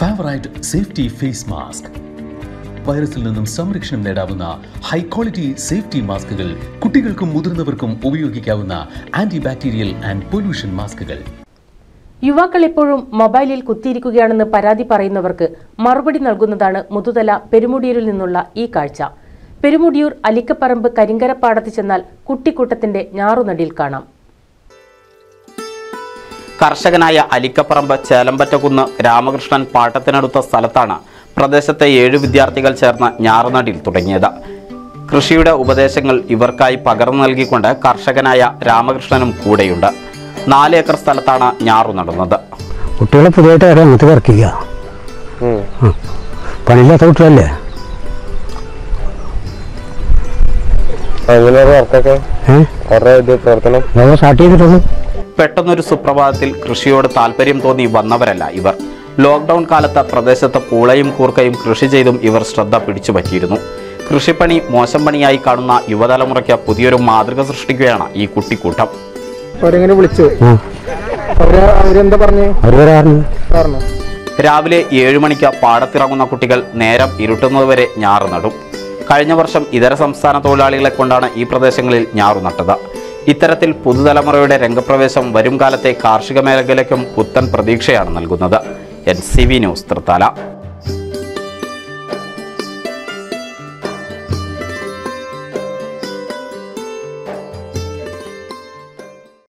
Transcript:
Favourite safety face mask. വൈറസിൽ നിന്നും സംരക്ഷണം നേടാവുന്ന high quality safety മാസ്കുകൾ കുട്ടികൾക്കും മുതിർന്നവർക്കും ഉപയോഗിക്കാവുന്ന ആന്റി ബാക്ടീരിയൽ ആൻഡ് പൊല്യൂഷൻ മാസ്കുകൾ. യുവാക്കൾ എപ്പോഴും മൊബൈലിൽ കുത്തിയിരിക്കുകയാണെന്ന് പരാതി പറയുന്നവർക്ക് മറുപടി നൽകുന്നതാണ് മുതുതല പെരുമുടിയൂരിൽ നിന്നുള്ള ഈ കാഴ്ച. പെരുമുടിയൂർ അലിക്കപ്പറമ്പ് കരിങ്കരപ്പാടത്ത് ചെന്നാൽ കുട്ടിക്കൂട്ടത്തിന്റെ ഞാറുനടിയിൽ കാണാം. കർഷകനായ അലിക്കപ്പറമ്പ് ചേലമ്പറ്റകുന്ന് രാമകൃഷ്ണൻ പാട്ടത്തിനടുത്ത സ്ഥലത്താണ് പ്രദേശത്തെ ഏഴ് വിദ്യാർത്ഥികൾ ചേർന്ന് ഞാറുനടിൽ തുടങ്ങിയത്. കൃഷിയുടെ ഉപദേശങ്ങൾ ഇവർക്കായി പകർന്നു നൽകിക്കൊണ്ട് കർഷകനായ രാമകൃഷ്ണനും കൂടെയുണ്ട്. നാല് ഏക്കർ സ്ഥലത്താണ് ഞാറു നടന്നത്. കുട്ടികളെ പുതിയതായിട്ട് ആരും അങ്ങനത്തെ വർക്കില്ല പണിയില്ലാത്ത കുട്ടികളല്ലേ? സ്റ്റാർട്ട് ചെയ്തിട്ടുള്ളൂ. പെട്ടെന്നൊരു സുപ്രഭാതത്തിൽ കൃഷിയോട് താല്പര്യം തോന്നി വന്നവരല്ല ഇവർ. ലോക്ക്ഡൌൺ കാലത്ത് പ്രദേശത്ത് പൂളയും കൂർക്കയും കൃഷി ചെയ്തും ഇവർ ശ്രദ്ധ പിടിച്ചുപറ്റിയിരുന്നു കൃഷിപ്പണി മോശം പണിയായി കാണുന്ന യുവതലമുറയ്ക്ക് പുതിയൊരു മാതൃക സൃഷ്ടിക്കുകയാണ് ഈ കുട്ടിക്കൂട്ടം. അവരെങ്ങനെ വിളിച്ചു? ആ. അവർ അവരെന്താ പറഞ്ഞു? പറഞ്ഞു രാവിലെ ഏഴു മണിക്ക് പാടത്തിറങ്ങുന്ന കുട്ടികൾ നേരം ഇരുട്ടുന്നതുവരെ ഞാറ് നടും. കഴിഞ്ഞ വർഷം ഇതര സംസ്ഥാന തൊഴിലാളികളെ കൊണ്ടാണ് ഈ പ്രദേശങ്ങളിൽ ഞാറു നട്ടത്. ഇത്തരത്തിൽ പുതുതലമുറയുടെ രംഗപ്രവേശം വരും കാലത്തെ കാർഷിക മേഖലയ്ക്കും പുത്തൻ പ്രതീക്ഷയാണ് നൽകുന്നത്. N C V news Thrithala.